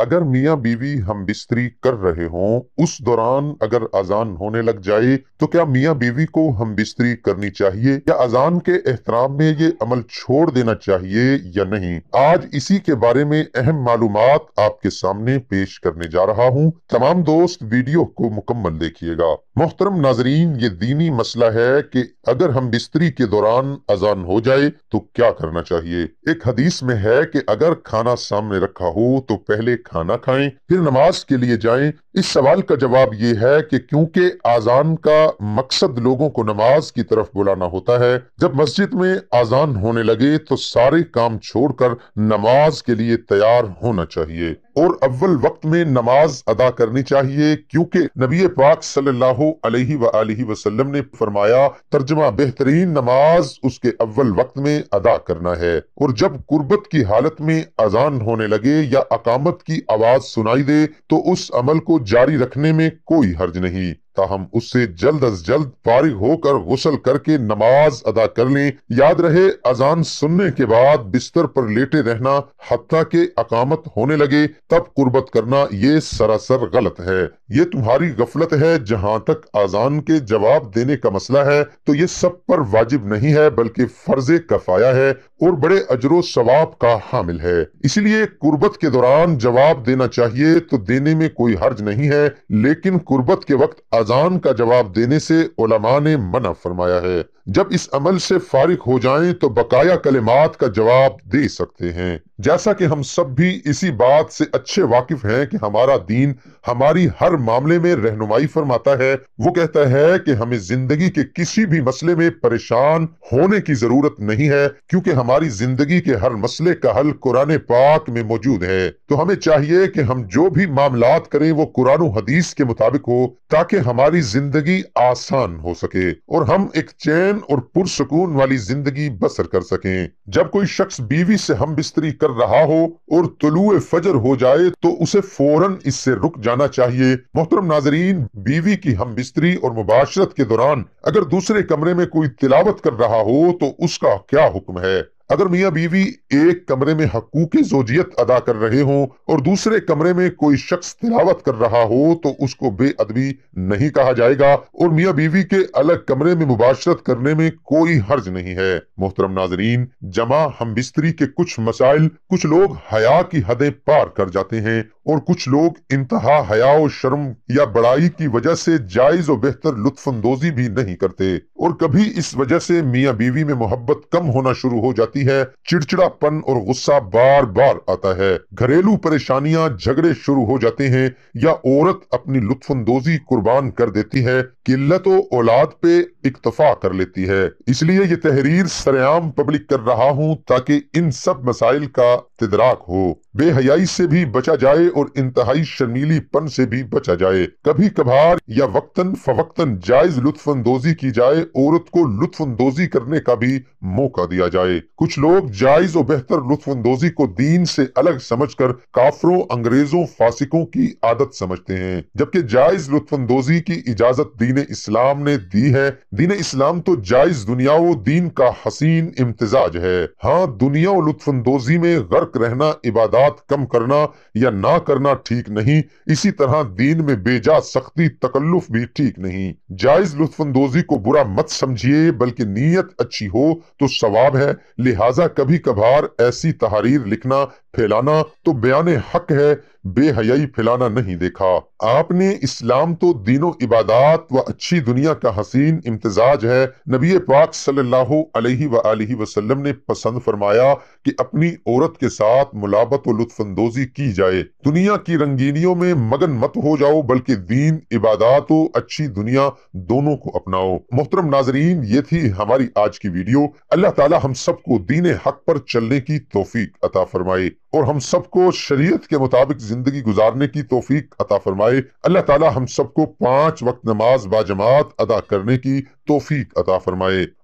اگر میاں بیوی ہم بستری کر رہے ہوں، اس دوران اگر اذان ہونے لگ جائے، تو کیا میاں بیوی کو ہم بستری کرنی چاہیے؟ یا اذان کے احترام میں یہ عمل چھوڑ دینا چاہیے یا نہیں؟ آج اسی کے بارے میں اہم معلومات آپ کے سامنے پیش کرنے جا رہا ہوں۔ تمام دوست ویڈیو کو مکمل دیکھیے گا۔ محترم ناظرین، یہ دینی مسئلہ ہے کہ اگر ہم بستری کے دوران اذان ہو جائے، تو کیا کرنا چاہیے؟ ایک حدیث میں ہے کہ اگر کھانا سامنے رکھا ہو، تو پہلے کھانا کھائیں، پھر نماز کے لیے جائیں۔ اس سوال کا جواب یہ ہے کہ کیونکہ آزان کا مقصد لوگوں کو نماز کی طرف بلانا ہوتا ہے، جب مسجد میں آزان ہونے لگے تو سارے کام چھوڑ کر نماز کے لیے تیار ہونا چاہیے۔ اور اول وقت میں نماز ادا کرنی چاہیے، کیونکہ نبی پاک صلی اللہ علیہ وآلہ وسلم نے فرمایا، ترجمہ بہترین نماز اس کے اول وقت میں ادا کرنا ہے۔ اور جب قربت کی حالت میں اذان ہونے لگے یا اقامت کی آواز سنائی دے، تو اس عمل کو جاری رکھنے میں کوئی حرج نہیں۔ تاہم اس سے جلد از جلد فارغ ہو کر غسل کر کے نماز ادا کر لیں۔ یاد رہے، اذان سننے کے بعد بستر پر لیٹے رہنا حتیٰ کہ اقامت ہونے لگے، تب قربت کرنا یہ سراسر غلط ہے۔ یہ تمہاری غفلت ہے، جہاں تک اذان کے جواب دینے کا مسئلہ ہے۔ تو یہ سب پر واجب نہیں ہے، بلکہ فرض کفایا ہے اور بڑے اجر و ثواب کا حامل ہے۔ اس لیے قربت کے دوران جواب دینا چاہیے، تو دینے میں کوئی حرج نہیں ہے۔ لیکن قربت کے وقت اذان کا جواب دینے سے علماء نے منع فرمایا ہے۔ جب اس عمل سے فارغ ہو جائیں تو بقایا کلمات کا جواب دے سکتے ہیں۔ جیسا کہ ہم سب بھی اسی بات سے اچھے واقف ہیں کہ ہمارا دین ہماری ہر معاملے میں رہنمائی فرماتا ہے۔ وہ کہتا ہے کہ ہمیں زندگی کے کسی بھی مسئلے میں پریشان ہونے کی ضرورت نہیں ہے، کیونکہ ہماری زندگی کے ہر مسئلے کا حل قرآن پاک میں موجود ہے۔ تو ہمیں چاہیے کہ ہم جو بھی معاملات کریں وہ قرآن و حدیث کے مطابق ہو، تاکہ ہماری زندگی آسان ہو سکے۔ اور ہم ایک چین اور پرسکون والی زندگی بسر کر سکیں۔ جب کوئی شخص بیوی سے ہم بستری کر رہا ہو اور طلوع فجر ہو جائے تو اسے فوراً اس سے رک جانا چاہیے۔ محترم ناظرین، بیوی کی ہم بستری اور مباشرت کے دوران اگر دوسرے کمرے میں کوئی تلاوت کر رہا ہو تو اس کا کیا حکم ہے؟ اگر میاں بیوی ایک کمرے میں حقوق زوجیت ادا کر رہے ہوں اور دوسرے کمرے میں کوئی شخص تلاوت کر رہا ہو تو اس کو بے ادبی نہیں کہا جائے گا اور میاں بیوی کے الگ کمرے میں مباشرت کرنے میں کوئی حرج نہیں ہے۔ محترم ناظرین، جمع ہم بستری کے کچھ مسائل، کچھ لوگ حیا کی حدیں پار کر جاتے ہیں اور کچھ لوگ انتہا حیا و شرم یا بڑائی کی وجہ سے جائز و بہتر لطف اندوزی بھی نہیں کرتے۔ اور کبھی اس وجہ سے میاں بیوی میں محبت کم ہونا شروع ہو جاتی ہے۔ چڑچڑا پن اور غصہ بار بار آتا ہے۔ گھریلو پریشانیاں جھگڑے شروع ہو جاتے ہیں یا عورت اپنی لطف اندوزی قربان کر دیتی ہے، قلت و اولاد پہ اکتفا کر لیتی ہے۔ اس لیے یہ تحریر سریام پبلک کر رہا ہوں تاکہ ان سب مسائل کا تدراک ہو۔ بے حیائی سے بھی بچا جائے اور انتہائی شرمیلی پن سے بھی بچا جائے۔ کبھی کبھار یا وقتاً فوقتاً جائز لطف اندوزی کی جائے، عورت کو لطف اندوزی کرنے کا بھی موقع دیا جائے۔ کچھ لوگ جائز و بہتر لطف اندوزی کو دین سے الگ سمجھ کر کافروں، انگریزوں، فاسقوں کی عادت سمجھتے ہیں۔ جبکہ جائز لطف اندوزی کی اجازت دین اسلام نے دی ہے۔ دین اسلام تو جائز دنیا و دین کا حسین امتزاج ہے۔ ہاں دنیا و لطف اندوزی میں غرق رہنا عبادات کم کرنا یا نہ کرنا ٹھیک نہیں، اسی طرح دین میں بے جا سختی، تکلف بھی ٹھیک نہیں۔ جائز لطف اندوزی کو برا مت سمجھیے، بلکہ نیت اچھی ہو تو ثواب ہے۔ لہٰذا لہٰذا کبھی کبھار ایسی تحریر لکھنا، پھیلانا تو بیان حق ہے۔ بے حیائی پھیلانا نہیں دیکھا۔ آپ نے اسلام تو دین و عبادات و اچھی دنیا کا حسین امتزاج ہے۔ نبی پاک صلی اللہ علیہ وآلہ وسلم نے پسند فرمایا کہ اپنی عورت کے ساتھ ملابت و لطف اندوزی کی جائے۔ دنیا کی رنگینیوں میں مگن مت ہو جاؤ، بلکہ دین، عبادات و اچھی دنیا دونوں کو اپناؤ۔ محترم ناظرین، یہ تھی ہماری آج کی ویڈیو۔ اللہ تعالی ہم سب کو دین حق پر چلنے کی توفیق عطا فرمائے اور ہم سب کو شریعت کے مطابق زندگی گزارنے کی توفیق عطا فرمائے۔ اللہ تعالی ہم سب کو پانچ وقت نماز با جماعت ادا کرنے کی توفیق عطا فرمائے۔